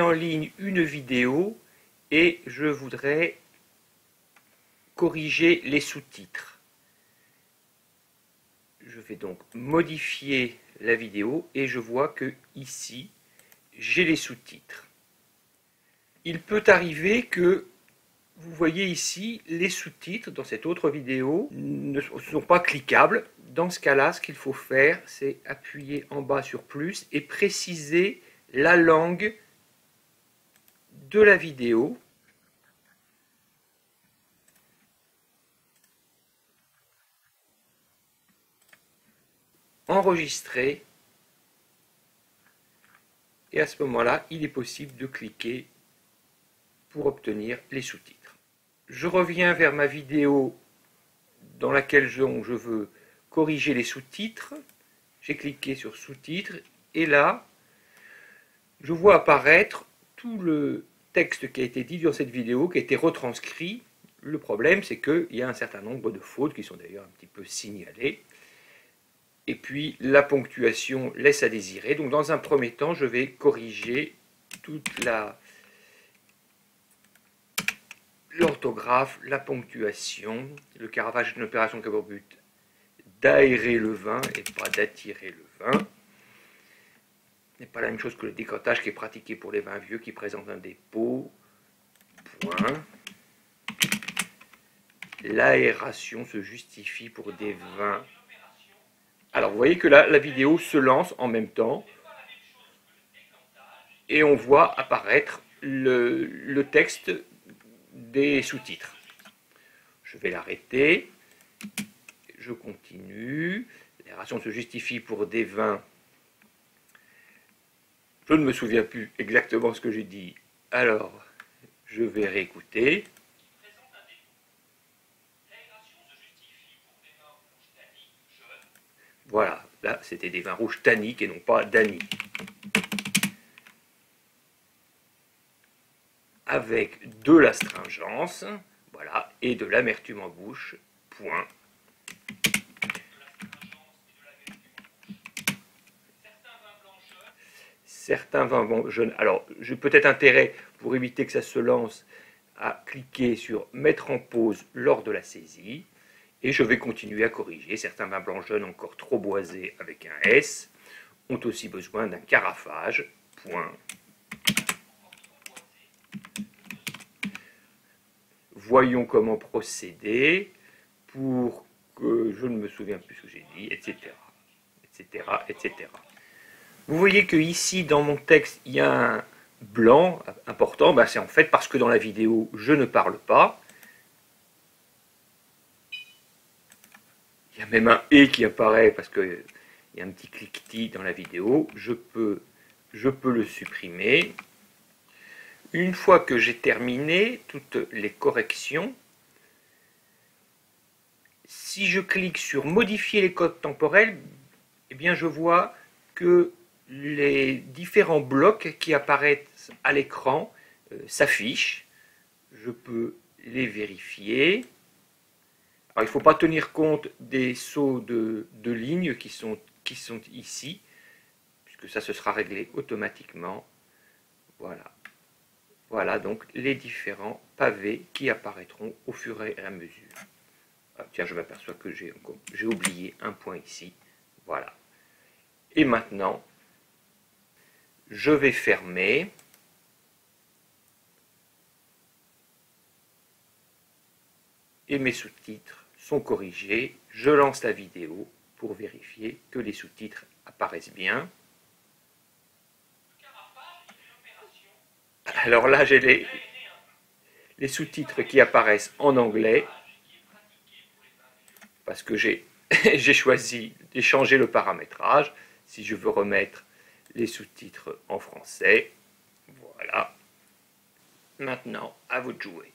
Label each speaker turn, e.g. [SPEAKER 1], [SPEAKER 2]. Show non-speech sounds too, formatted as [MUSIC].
[SPEAKER 1] en ligne une vidéo et je voudrais corriger les sous-titres. Je vais donc modifier la vidéo et je vois que ici j'ai les sous-titres. Il peut arriver que vous voyez ici les sous-titres dans cette autre vidéo ne sont pas cliquables. Dans ce cas-là, ce qu'il faut faire, c'est appuyer en bas sur plus et préciser la langue de la vidéo. Enregistrer. Et à ce moment-là, il est possible de cliquer pour obtenir les sous-titres. Je reviens vers ma vidéo dans laquelle je, veux corriger les sous-titres. J'ai cliqué sur sous-titres et là, je vois apparaître tout le texte qui a été dit dans cette vidéo, qui a été retranscrit. Le problème, c'est qu'il y a un certain nombre de fautes qui sont d'ailleurs un petit peu signalées. Et puis, la ponctuation laisse à désirer. Donc, dans un premier temps, je vais corriger toute la l'orthographe, la ponctuation. Le Caravage est une opération qui a pour but d'aérer le vin et pas d'attirer le vin n'est pas la même chose que le décantage qui est pratiqué pour les vins vieux qui présentent un dépôt. Point. L'aération se justifie pour des vins. Alors vous voyez que là, la vidéo se lance en même temps et on voit apparaître le, le texte des sous-titres. Je vais l'arrêter. Je continue. L'aération se justifie pour des vins je ne me souviens plus exactement ce que j'ai dit. Alors, je vais réécouter. Voilà, là c'était des vins rouges tanniques et non pas d'anniques. Avec de l'astringence, voilà, et de l'amertume en bouche, point. Certains vins jeunes. Alors, j'ai peut-être intérêt, pour éviter que ça se lance, à cliquer sur Mettre en pause lors de la saisie. Et je vais continuer à corriger. Certains vins blancs jeunes encore trop boisés avec un S ont aussi besoin d'un carafage. Point. Voyons comment procéder pour que je ne me souviens plus ce que j'ai dit, etc. etc. etc. Vous voyez que ici, dans mon texte, il y a un blanc important. Ben, c'est en fait parce que dans la vidéo, je ne parle pas. Il y a même un « et » qui apparaît parce qu'il y a un petit cliquetis dans la vidéo. Je peux, je peux le supprimer. Une fois que j'ai terminé toutes les corrections, si je clique sur modifier les codes temporels, eh bien je vois que les différents blocs qui apparaissent à l'écran euh, s'affichent. Je peux les vérifier. Il ne faut pas tenir compte des sauts de, lignes qui sont, qui sont ici, puisque ça se sera réglé automatiquement. Voilà. Voilà donc les différents pavés qui apparaîtront au fur et à mesure. Ah, tiens, je m'aperçois que j'ai oublié un point ici. Voilà. Et maintenant, je vais fermer. Et mes sous-titres sont corrigés. Je lance la vidéo pour vérifier que les sous-titres apparaissent bien. Alors là, j'ai les, sous-titres qui apparaissent en anglais parce que [LAUGHS] j'ai choisi d'échanger le paramétrage. Si je veux remettre les sous-titres en français. Voilà. Maintenant, à vous de jouer.